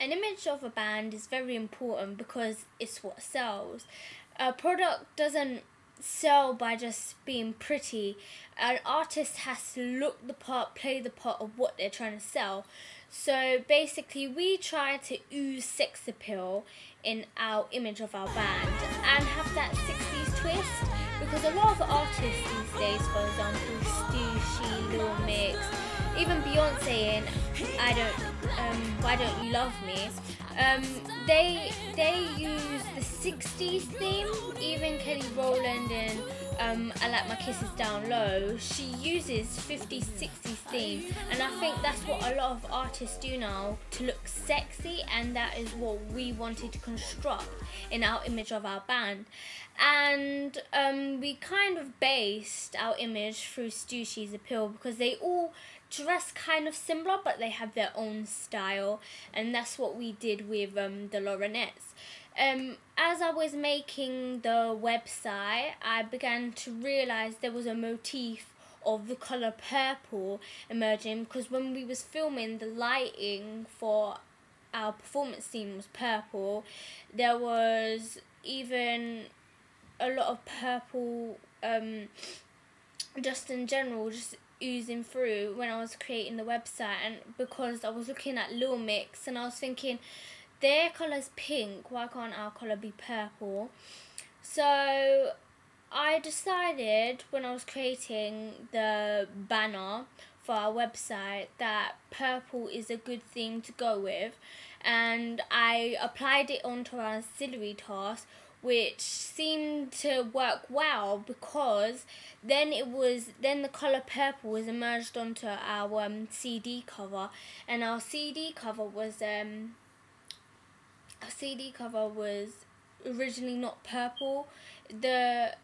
an image of a band is very important because it's what sells. A product doesn't sell by just being pretty. An artist has to look the part, play the part of what they're trying to sell. So basically, we try to ooze sex appeal in our image of our band and have that 60s twist because a lot of artists these days, for example, Stooshe, Lil Mix, even Beyonce and I don't, um, Why Don't You Love Me, um, they they use the 60s theme. Even Kelly Rowland and um, I Like My Kisses Down Low, she uses 50s, 60s theme, and I think that's what a lot of artists do now to look sexy, and that is what we wanted to construct in our image of our band. And um, we kind of based our image through Stooshe's appeal because they all dress kind of similar, but they have their own style, and that's what we did with um, the Laurenettes. Um, as I was making the website, I began to realize there was a motif of the color purple emerging because when we was filming the lighting for our performance scene was purple there was even a lot of purple um, just in general just oozing through when I was creating the website and because I was looking at Lil Mix and I was thinking their colour's pink, why can't our colour be purple? So I decided when I was creating the banner for our website that purple is a good thing to go with and I applied it onto our ancillary task which seemed to work well because then it was then the color purple was emerged onto our um, CD cover. And our CD cover was um our CD cover was originally not purple. The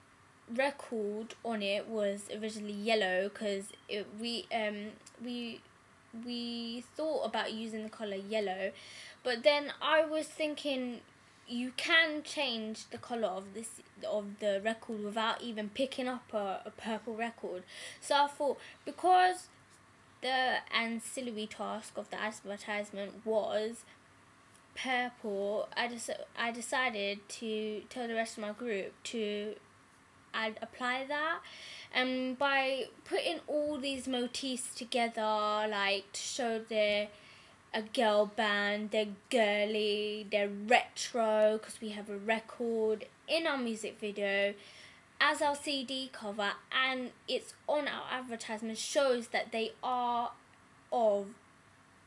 record on it was originally yellow because we um we we thought about using the color yellow. But then I was thinking you can change the color of this of the record without even picking up a, a purple record. So I thought because the ancillary task of the advertisement was purple, I just I decided to tell the rest of my group to I'd apply that and by putting all these motifs together like to show their a girl band, they're girly, they're retro because we have a record in our music video as our CD cover and it's on our advertisement shows that they are of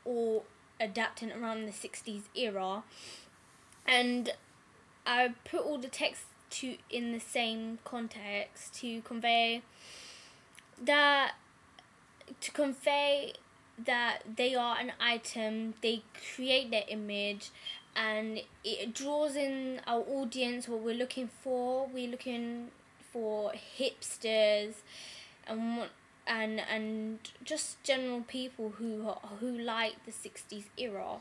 or adapting around the 60s era. And I put all the text to in the same context to convey that to convey that they are an item, they create their image, and it draws in our audience what we're looking for. We're looking for hipsters and and and just general people who who like the 60s era.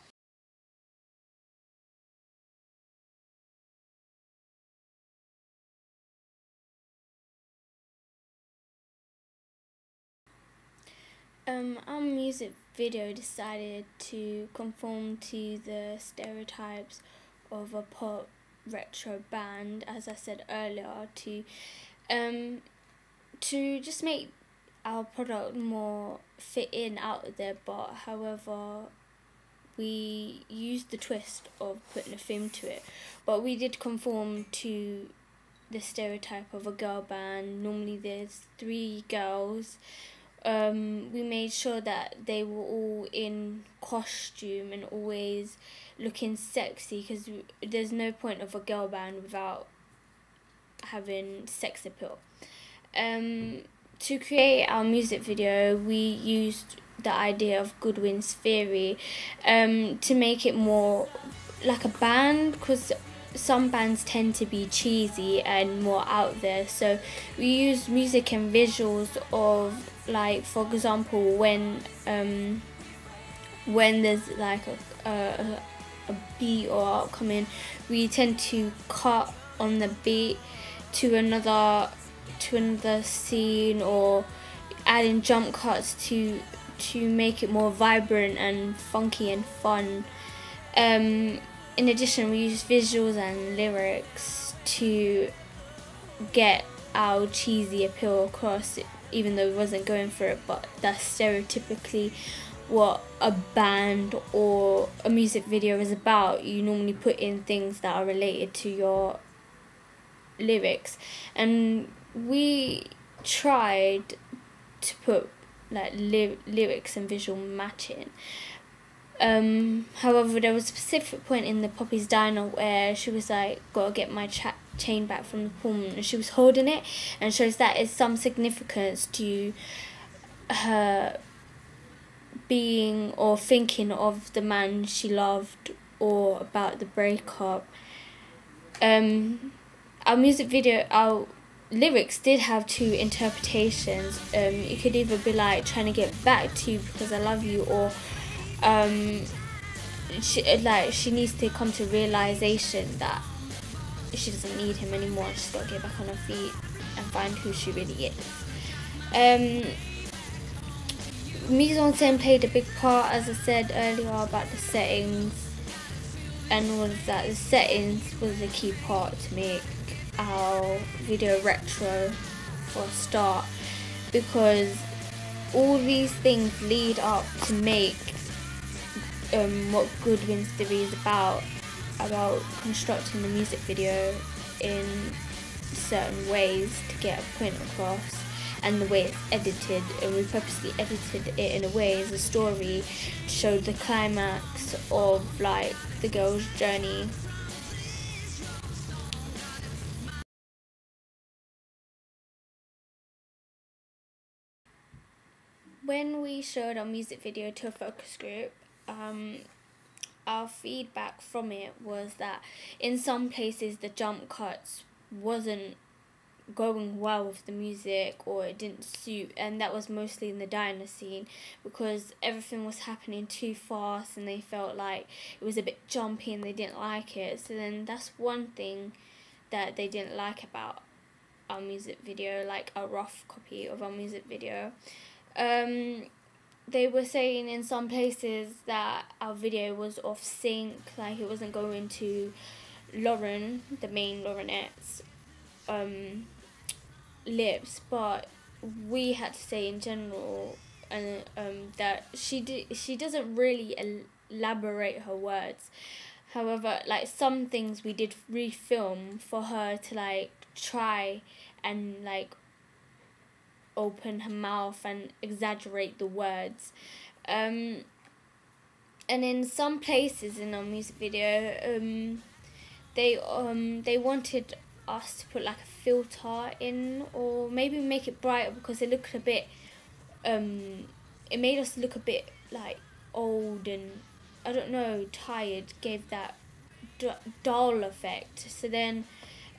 Um, our music video decided to conform to the stereotypes of a pop retro band, as I said earlier, to um, to just make our product more fit in out there. But however, we used the twist of putting a film to it, but we did conform to the stereotype of a girl band. Normally, there's three girls um, we made sure that they were all in costume and always looking sexy because there's no point of a girl band without having sex appeal. Um, to create our music video, we used the idea of Goodwin's theory um, to make it more like a band because some bands tend to be cheesy and more out there. So we use music and visuals of like for example when um when there's like a, a, a beat or coming we tend to cut on the beat to another to another scene or adding jump cuts to to make it more vibrant and funky and fun. Um, in addition, we used visuals and lyrics to get our cheesy appeal across, even though we wasn't going for it. But that's stereotypically what a band or a music video is about. You normally put in things that are related to your lyrics, and we tried to put like ly- lyrics and visual matching. Um, however, there was a specific point in the Poppy's diner where she was like, "Gotta get my cha- chain back from the woman," and she was holding it, and shows that is some significance to her being or thinking of the man she loved or about the breakup. Um, our music video, our lyrics did have two interpretations. Um, it could either be like trying to get back to you because I love you, or um, she like she needs to come to realization that she doesn't need him anymore. She's got to get back on her feet and find who she really is. Um, mise en scène played a big part, as I said earlier about the settings and all of that. The settings was a key part to make our video retro for a start because all these things lead up to make um, what Goodwin's theory is about about constructing the music video in certain ways to get a point across. And the way it's edited and we purposely edited it in a way as a story to show the climax of like the girl's journey. When we showed our music video to a focus group um, our feedback from it was that in some places the jump cuts wasn't going well with the music or it didn't suit and that was mostly in the diner scene because everything was happening too fast and they felt like it was a bit jumpy and they didn't like it. So then that's one thing that they didn't like about our music video like a rough copy of our music video. Um they were saying in some places that our video was off sync like it wasn't going to Lauren the main Laurenette's um lips, but we had to say in general and um, that she did she doesn't really elaborate her words. However, like some things we did refilm for her to like try and like open her mouth and exaggerate the words. Um, and in some places in our music video, um, they um they wanted us to put like a filter in or maybe make it brighter because it looked a bit um it made us look a bit like old and I don't know tired gave that dull effect so then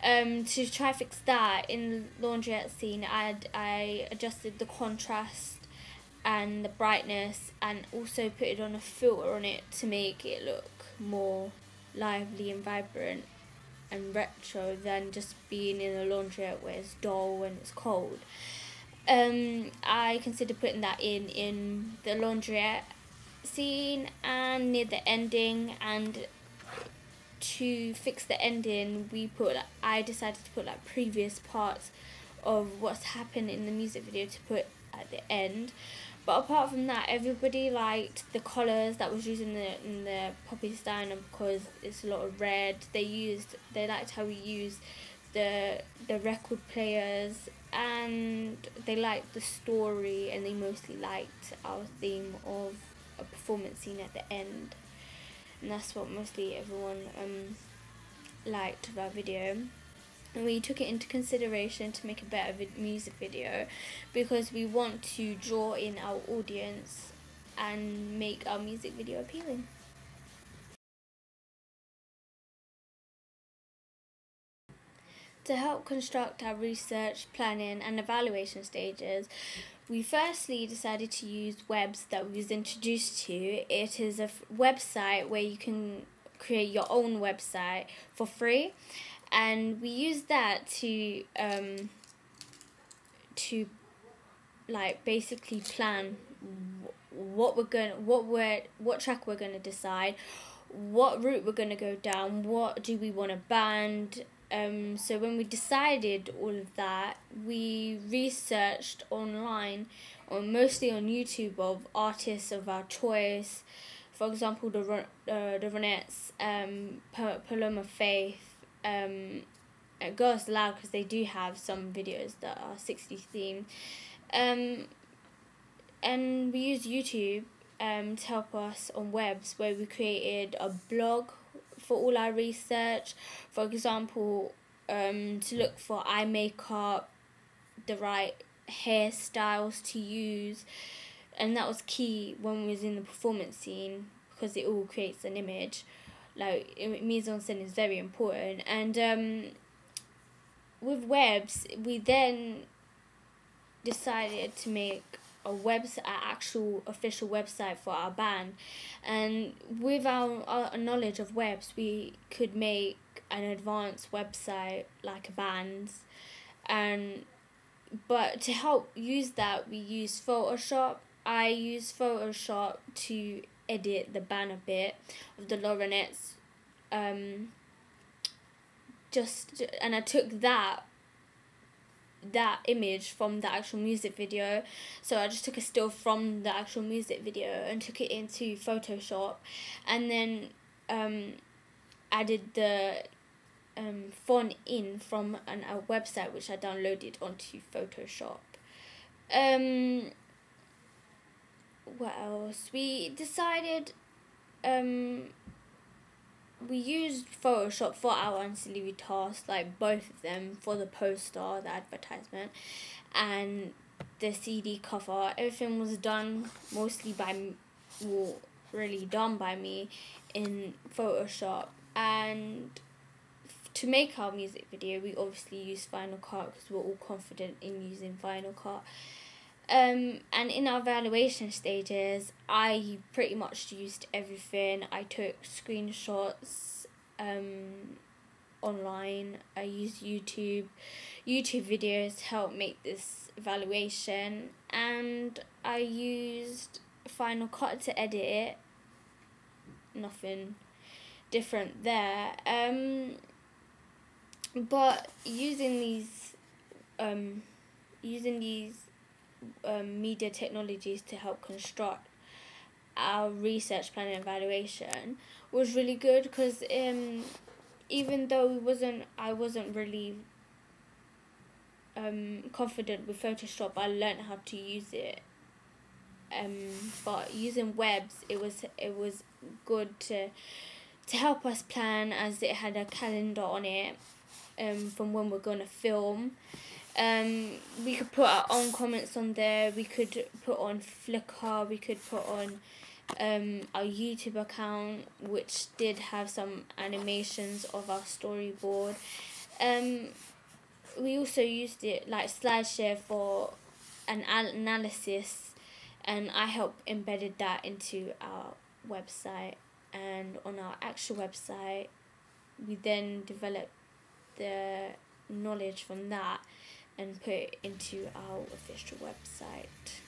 um to try fix that in the laundrette scene I I adjusted the contrast and the brightness and also put it on a filter on it to make it look more lively and vibrant and retro than just being in a laundrette where it's dull and it's cold. Um, I considered putting that in in the laundrette scene and near the ending and to fix the ending we put like, I decided to put like previous parts of what's happened in the music video to put at the end but apart from that, everybody liked the colours that was used in the in the Poppy Diner because it's a lot of red. They used they liked how we used the the record players and they liked the story and they mostly liked our theme of a performance scene at the end. And that's what mostly everyone um liked our video and we took it into consideration to make a better music video because we want to draw in our audience and make our music video appealing. To help construct our research, planning, and evaluation stages, we firstly decided to use Webs that we was introduced to. It is a website where you can create your own website for free and we use that to um, to like basically plan what we're going what we're what track we're going to decide what route we're going to go down, what do we want to band. Um, so when we decided all of that, we researched online, or mostly on YouTube, of artists of our choice. For example, the uh, the Ronettes, um, Paloma Faith, um, Girls Aloud, because they do have some videos that are 60s themed. Um, and we use YouTube um, to help us on webs where we created a blog for all our research. For example, um, to look for eye makeup, the right hairstyles to use, and that was key when we was in the performance scene because it all creates an image. Like mise en scène is very important, and um, with webs, we then decided to make a website, actual official website for our band, and with our, our knowledge of webs, we could make an advanced website like a band's, and but to help use that, we use Photoshop. I use Photoshop to edit the banner bit of the Laurenettes. Um, just and I took that that image from the actual music video. So I just took a still from the actual music video and took it into Photoshop and then um, added the um, font in from an, a website which I downloaded onto Photoshop. Um, what else? We decided um, we used Photoshop for our ancillary tasks, like both of them, for the poster, the advertisement, and the CD cover. Everything was done mostly by, well, really done by me in Photoshop. And to make our music video, we obviously used Final Cut because we're all confident in using Final Cut. Um, and in our evaluation stages, I pretty much used everything. I took screenshots um, online. I used YouTube, YouTube videos to help make this evaluation, and I used Final Cut to edit it. Nothing different there. Um, but using these, um, using these um, media technologies to help construct our research plan and evaluation was really good because um, even though it wasn't I wasn't really um, confident with Photoshop, I learned how to use it. Um, but using webs, it was it was good to to help us plan as it had a calendar on it um, from when we're going to film. Um, we could put our own comments on there. We could put on Flickr. We could put on um, our YouTube account, which did have some animations of our storyboard. Um, we also used it like SlideShare for an analysis, and I helped embedded that into our website. And on our actual website, we then developed the knowledge from that and put it into our official website.